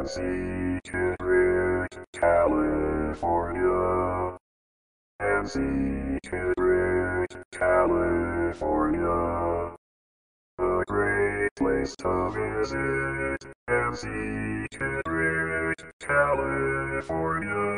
MC Kidrick, California. MC Kidrick, California. A great place to visit. MC Kidrick, California.